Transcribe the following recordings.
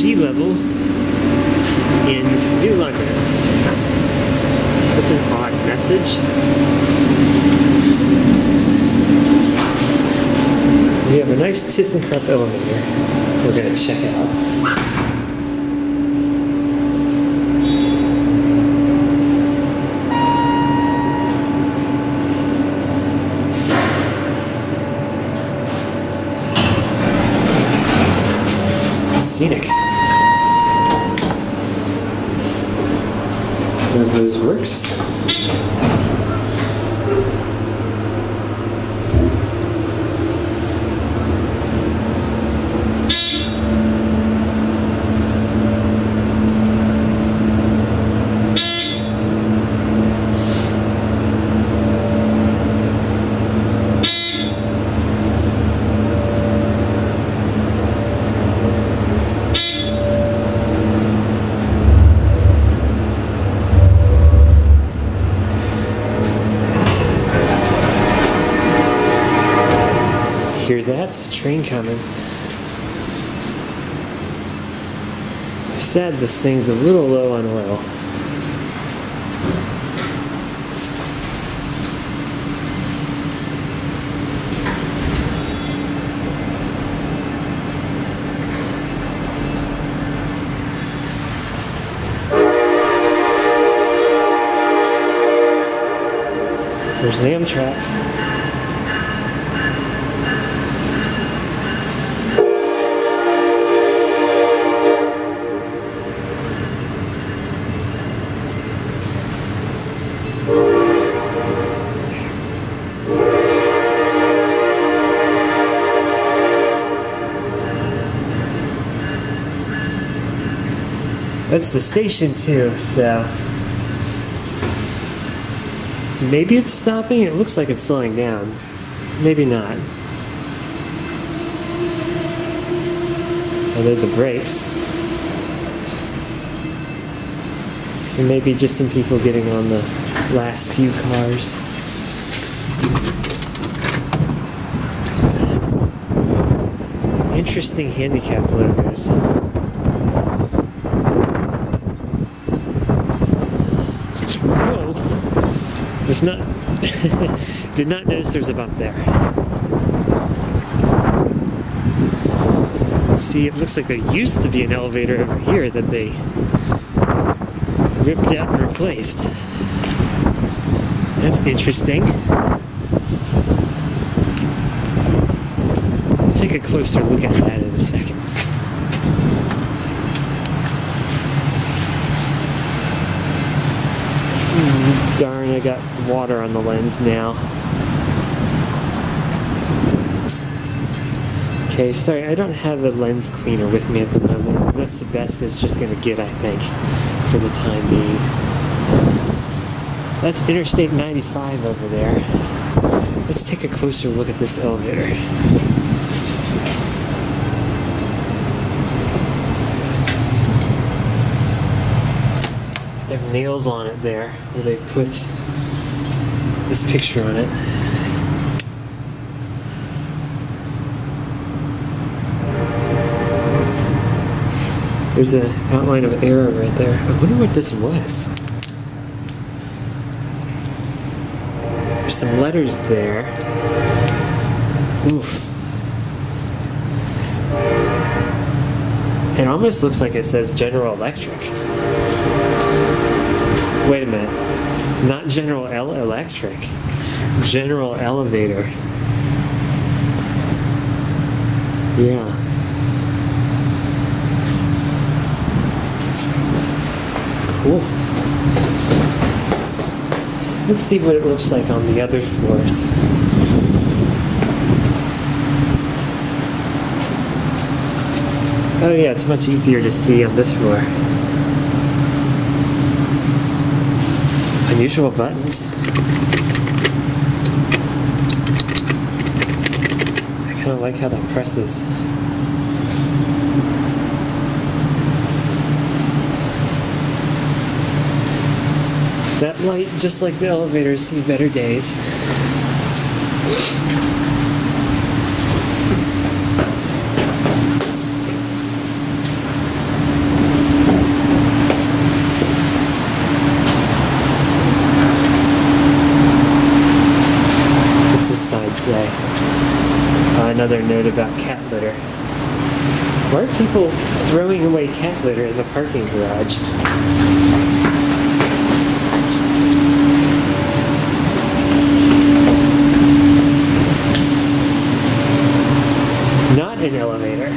G level in New London. That's an odd message. We have a nice ThyssenKrupp elevator. We're gonna check out. Of those works. Hear that? It's a train coming. Sad this thing's a little low on oil. There's the Amtrak. That's the station too, so maybe it's stopping. It looks like it's slowing down. Maybe not. Oh, they're the brakes. So maybe just some people getting on the last few cars. Interesting handicap logos. Was not did not notice there's a bump there. See, it looks like there used to be an elevator over here that they ripped out and replaced. That's interesting. I'll take a closer look at that in a second. Darn, I got water on the lens now. Okay, sorry, I don't have a lens cleaner with me at the moment. That's the best it's just gonna get, I think, for the time being. That's Interstate 95 over there. Let's take a closer look at this elevator. Have nails on it there, where they put this picture on it. There's an outline of arrow right there. I wonder what this was. There's some letters there. Oof. It almost looks like it says General Electric. Wait a minute. Not General L Electric. General Elevator. Yeah. Cool. Let's see what it looks like on the other floors. Oh yeah, it's much easier to see on this floor. Unusual buttons. I kind of like how that presses. That light, just like the elevators, see better days. Say. Uh, another note about cat litter. Why are people throwing away cat litter in the parking garage? Not an elevator.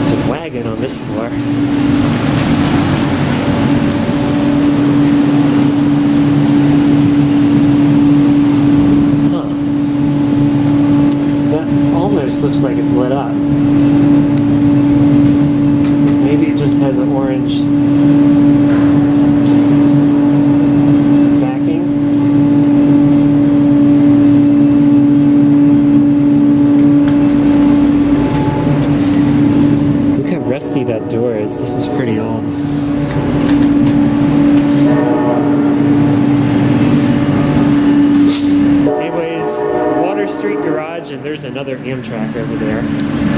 There's a wagon on this floor. Huh. That almost looks like it's lit up. Maybe it just has an orange backing. Look how rusty that door is. This is pretty old. Anyways, Water Street Garage, and there's another Amtrak over there.